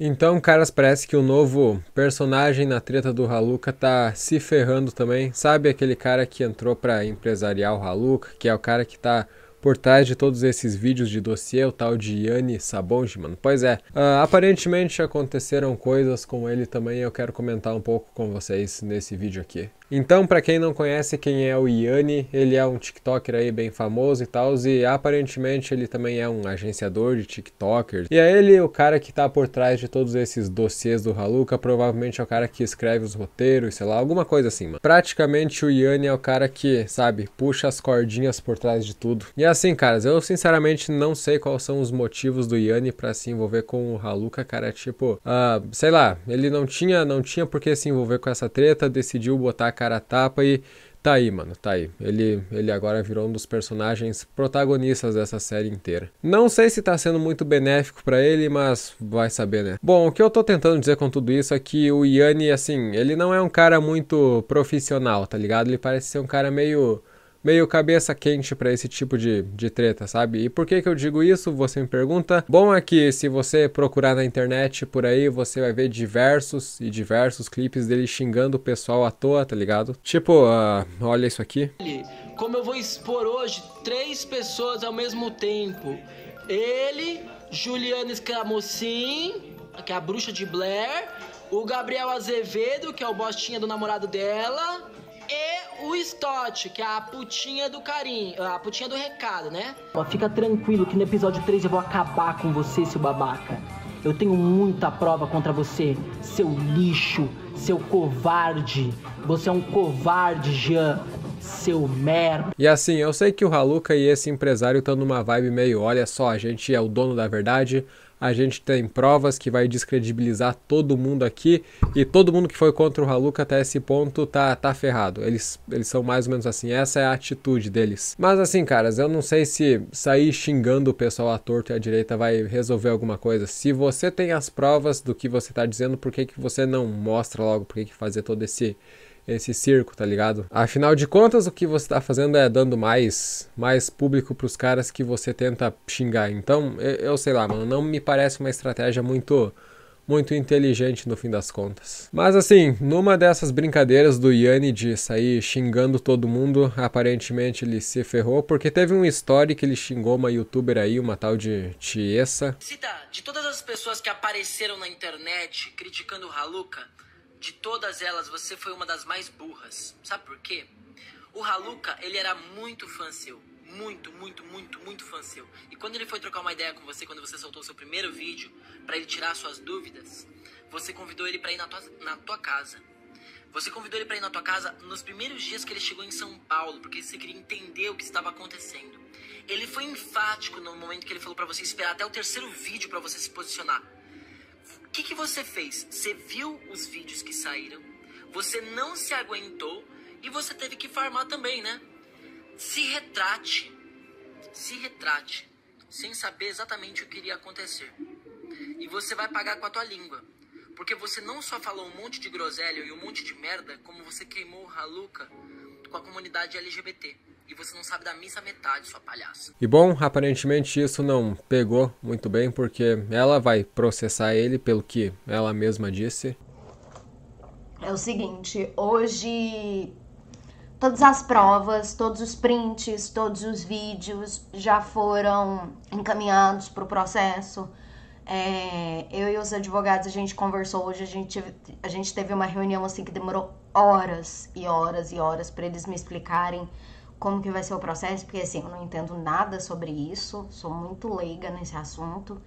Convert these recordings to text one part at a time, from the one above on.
Então, caras, parece que o novo personagem na treta do Haluka tá se ferrando também. Sabe aquele cara que entrou pra empresariar o Haluka, que é o cara que tá por trás de todos esses vídeos de dossiê, o tal de Yanni Sabonji, mano. Pois é, uh, aparentemente aconteceram coisas com ele também, eu quero comentar um pouco com vocês nesse vídeo aqui. Então, para quem não conhece quem é o Yanni, ele é um TikToker aí bem famoso e tal, e aparentemente ele também é um agenciador de TikTokers. E é ele o cara que tá por trás de todos esses dossiês do Haluka, provavelmente é o cara que escreve os roteiros, sei lá, alguma coisa assim, mano. Praticamente o Yanni é o cara que, sabe, puxa as cordinhas por trás de tudo. E assim, caras, eu sinceramente não sei quais são os motivos do Yanni para se envolver com o Haluka, cara, tipo, uh, sei lá, ele não tinha, não tinha por que se envolver com essa treta, decidiu botar cara a tapa e tá aí, mano, tá aí. Ele, ele agora virou um dos personagens protagonistas dessa série inteira. Não sei se tá sendo muito benéfico para ele, mas vai saber, né? Bom, o que eu tô tentando dizer com tudo isso é que o Yanni, assim, ele não é um cara muito profissional, tá ligado? Ele parece ser um cara meio meio cabeça quente para esse tipo de, de treta, sabe? E por que que eu digo isso? Você me pergunta. Bom é que se você procurar na internet por aí, você vai ver diversos e diversos clipes dele xingando o pessoal à toa, tá ligado? Tipo, uh, olha isso aqui. Como eu vou expor hoje três pessoas ao mesmo tempo. Ele, Juliana Escamocin, que é a bruxa de Blair, o Gabriel Azevedo, que é o bostinha do namorado dela, e o Stott, que é a putinha do carinho, a putinha do recado, né? Fica tranquilo que no episódio 3 eu vou acabar com você, seu babaca. Eu tenho muita prova contra você, seu lixo, seu covarde. Você é um covarde, Jean seu merda. E assim, eu sei que o Haluka e esse empresário estão numa vibe meio, olha só, a gente é o dono da verdade, a gente tem provas que vai descredibilizar todo mundo aqui e todo mundo que foi contra o Haluka até esse ponto tá, tá ferrado. Eles, eles são mais ou menos assim, essa é a atitude deles. Mas assim, caras, eu não sei se sair xingando o pessoal à torta e à direita vai resolver alguma coisa. Se você tem as provas do que você tá dizendo, por que, que você não mostra logo? Por que, que fazer todo esse esse circo, tá ligado? Afinal de contas, o que você tá fazendo é dando mais, mais público pros caras que você tenta xingar. Então, eu, eu sei lá, mano, não me parece uma estratégia muito muito inteligente no fim das contas. Mas assim, numa dessas brincadeiras do Yanni de sair xingando todo mundo, aparentemente ele se ferrou, porque teve um story que ele xingou uma youtuber aí, uma tal de Tiesa. Cita, de todas as pessoas que apareceram na internet criticando o Haluka, de todas elas, você foi uma das mais burras. Sabe por quê? O Haluka, ele era muito fã seu. Muito, muito, muito, muito fã seu. E quando ele foi trocar uma ideia com você, quando você soltou seu primeiro vídeo, para ele tirar suas dúvidas, você convidou ele para ir na tua, na tua casa. Você convidou ele para ir na tua casa nos primeiros dias que ele chegou em São Paulo, porque você queria entender o que estava acontecendo. Ele foi enfático no momento que ele falou para você esperar até o terceiro vídeo para você se posicionar. O que, que você fez? Você viu os vídeos que saíram, você não se aguentou e você teve que farmar também, né? Se retrate. Se retrate. Sem saber exatamente o que iria acontecer. E você vai pagar com a tua língua. Porque você não só falou um monte de groselha e um monte de merda, como você queimou o Haluka com a comunidade LGBT. E você não sabe da missa metade, sua palhaça. E bom, aparentemente isso não pegou muito bem, porque ela vai processar ele pelo que ela mesma disse. É o seguinte, hoje todas as provas, todos os prints, todos os vídeos já foram encaminhados para o processo. É, eu e os advogados, a gente conversou hoje, a gente, a gente teve uma reunião assim que demorou horas e horas e horas para eles me explicarem como que vai ser o processo, porque assim, eu não entendo nada sobre isso, sou muito leiga nesse assunto.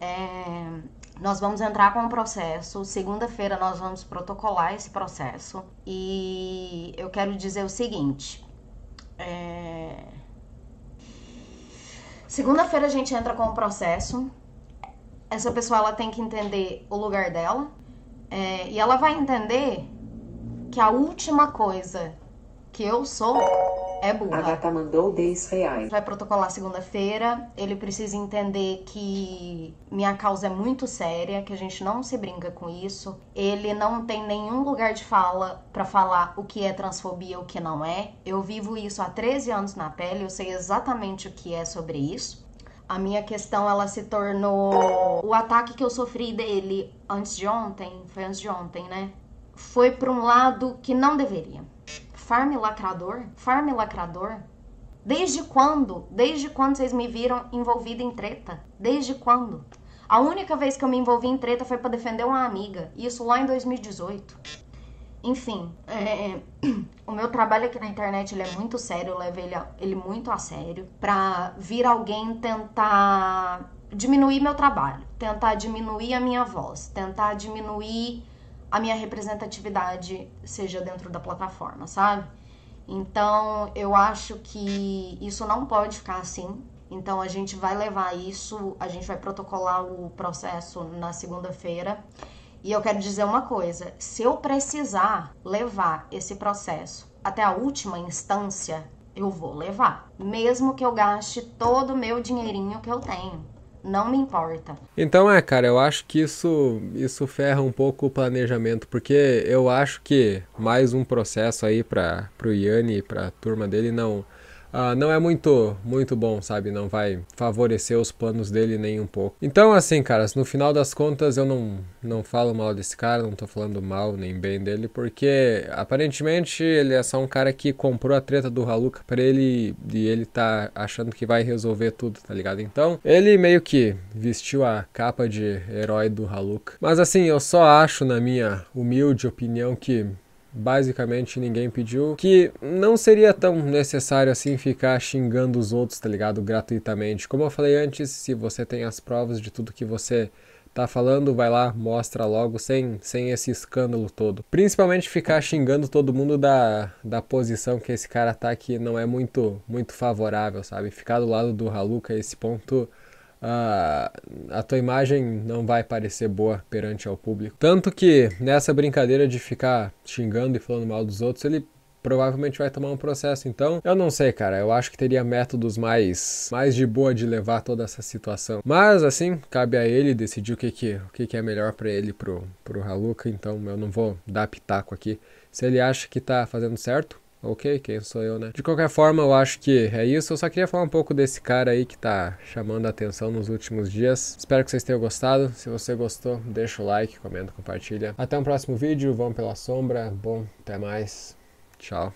É, nós vamos entrar com o processo, segunda-feira nós vamos protocolar esse processo e eu quero dizer o seguinte. É... Segunda-feira a gente entra com o processo. Essa pessoa ela tem que entender o lugar dela é, e ela vai entender que a última coisa que eu sou é burra. A gata mandou 10 reais. Vai protocolar segunda-feira. Ele precisa entender que minha causa é muito séria, que a gente não se brinca com isso. Ele não tem nenhum lugar de fala para falar o que é transfobia e o que não é. Eu vivo isso há 13 anos na pele, eu sei exatamente o que é sobre isso. A minha questão ela se tornou o ataque que eu sofri dele antes de ontem, foi antes de ontem, né? Foi para um lado que não deveria. Farm lacrador? Farm lacrador? Desde quando? Desde quando vocês me viram envolvida em treta? Desde quando? A única vez que eu me envolvi em treta foi para defender uma amiga, isso lá em 2018. Enfim, é, o meu trabalho aqui na internet ele é muito sério, eu levo ele, ele muito a sério. Pra vir alguém tentar diminuir meu trabalho, tentar diminuir a minha voz, tentar diminuir a minha representatividade, seja dentro da plataforma, sabe? Então, eu acho que isso não pode ficar assim. Então, a gente vai levar isso, a gente vai protocolar o processo na segunda-feira. E eu quero dizer uma coisa: se eu precisar levar esse processo até a última instância, eu vou levar, mesmo que eu gaste todo o meu dinheirinho que eu tenho. Não me importa. Então é, cara, eu acho que isso isso ferra um pouco o planejamento, porque eu acho que mais um processo aí para pro Yanni e pra turma dele não uh, não é muito muito bom, sabe? Não vai favorecer os planos dele nem um pouco. Então, assim, caras, no final das contas eu não, não falo mal desse cara, não tô falando mal nem bem dele, porque aparentemente ele é só um cara que comprou a treta do Haluka pra ele e ele tá achando que vai resolver tudo, tá ligado? Então, ele meio que vestiu a capa de herói do Haluka. Mas assim, eu só acho, na minha humilde opinião, que basicamente ninguém pediu, que não seria tão necessário assim ficar xingando os outros, tá ligado? Gratuitamente. Como eu falei antes, se você tem as provas de tudo que você tá falando, vai lá, mostra logo, sem, sem esse escândalo todo. Principalmente ficar xingando todo mundo da, da posição que esse cara tá que não é muito, muito favorável, sabe? Ficar do lado do Haluka, esse ponto a, tua imagem não vai parecer boa perante ao público. Tanto que nessa brincadeira de ficar xingando e falando mal dos outros, ele provavelmente vai tomar um processo. Então, eu não sei, cara. Eu acho que teria métodos mais mais de boa de levar toda essa situação. Mas assim, cabe a ele decidir o que que, o que, que é melhor para ele pro pro Haluka. Então, eu não vou dar pitaco aqui. Se ele acha que tá fazendo certo, Ok, quem sou eu, né? De qualquer forma, eu acho que é isso. Eu só queria falar um pouco desse cara aí que tá chamando a atenção nos últimos dias. Espero que vocês tenham gostado. Se você gostou, deixa o like, comenta, compartilha. Até um próximo vídeo. Vamos pela sombra. Bom, até mais. Tchau.